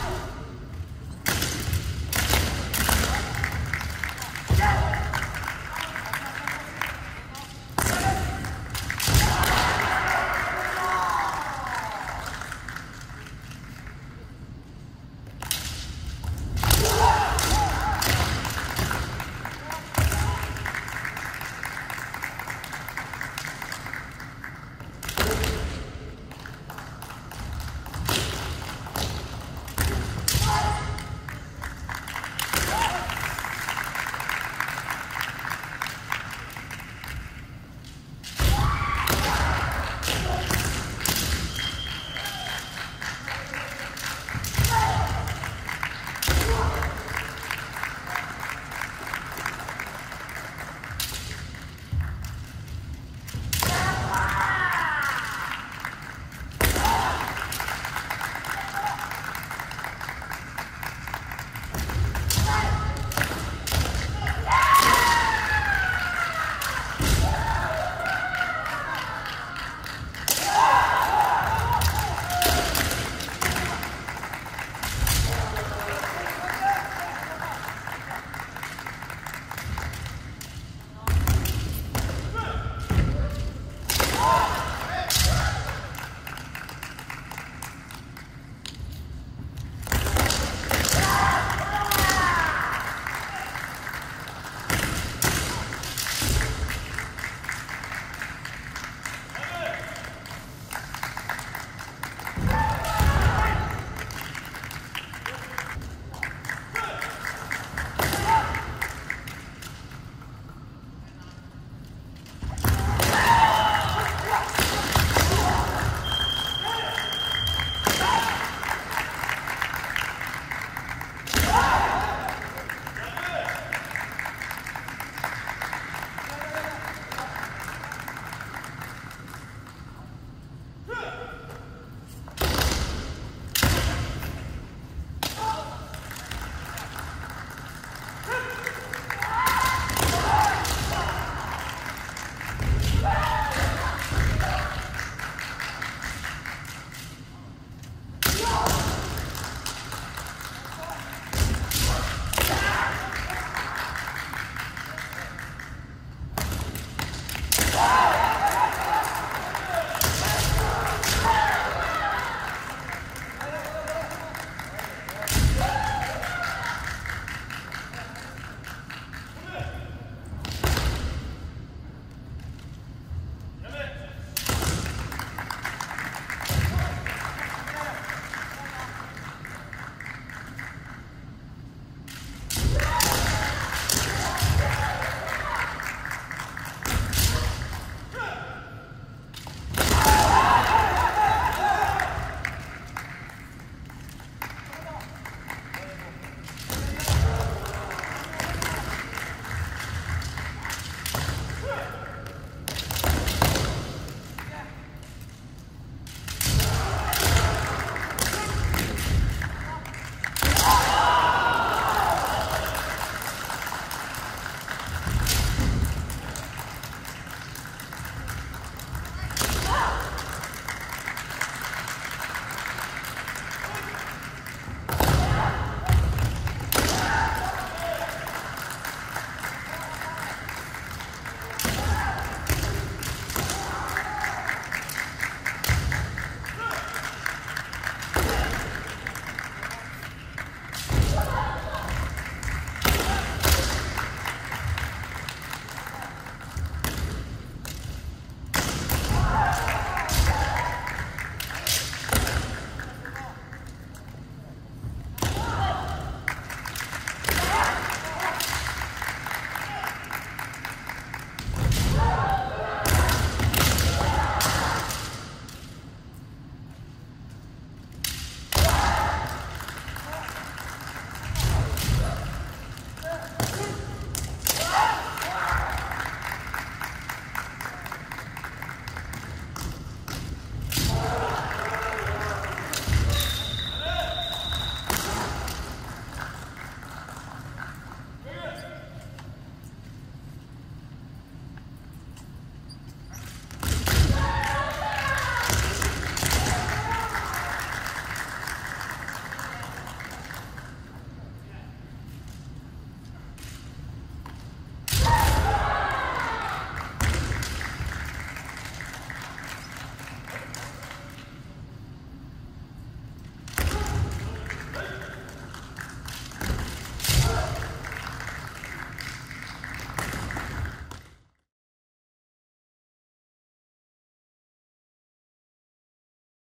Ah!